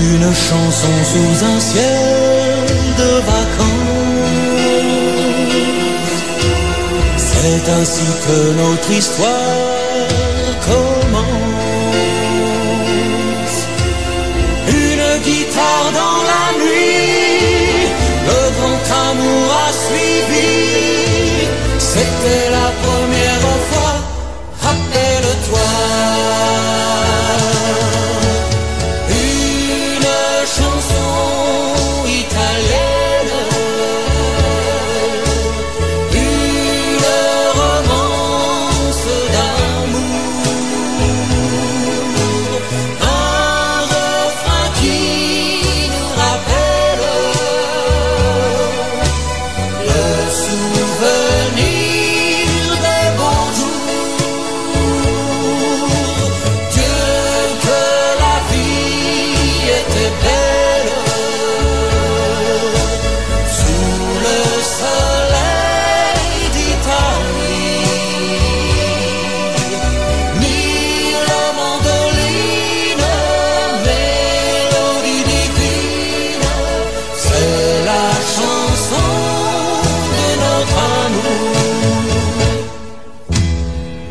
une chanson sous un ciel de vacances. C'est ainsi que notre histoire commence.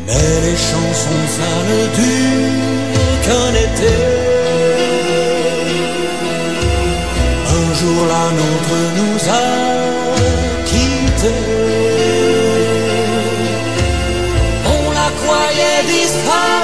Mais les chansons, ça ne dure qu'un été. Un jour, la nôtre nous a quittés. On la croyait disparue.